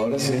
hora sim.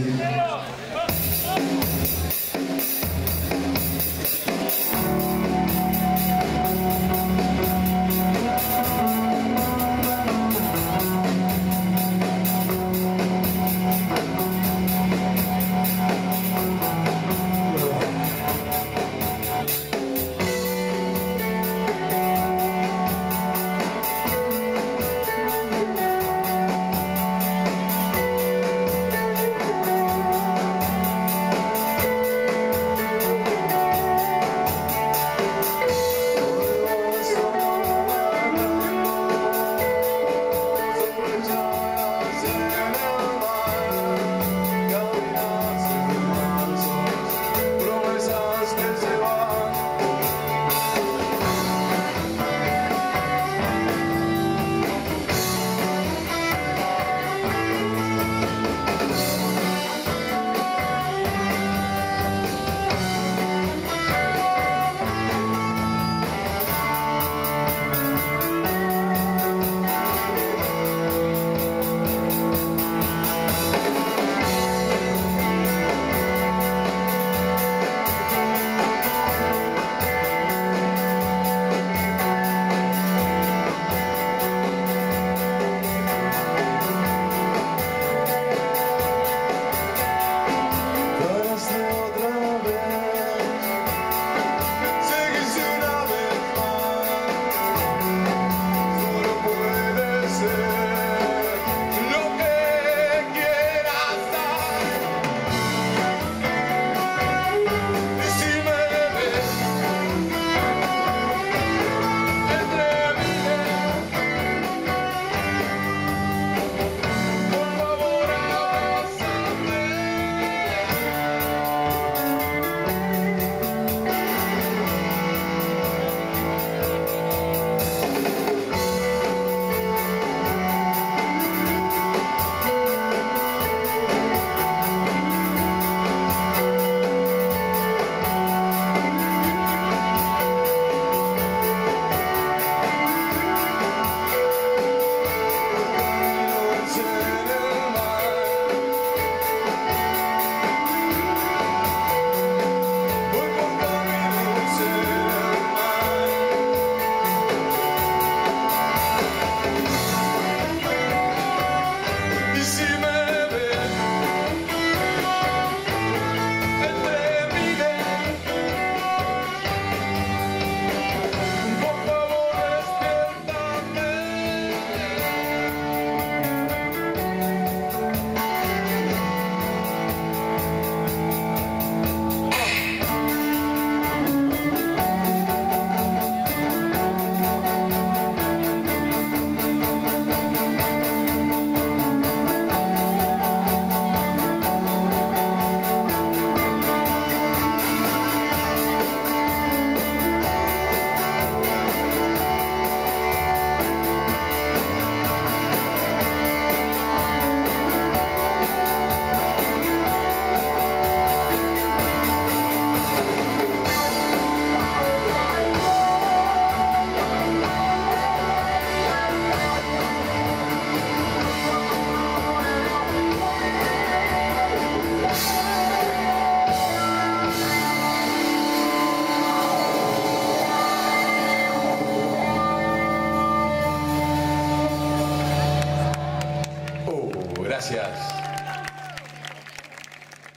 Gracias.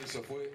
Eso fue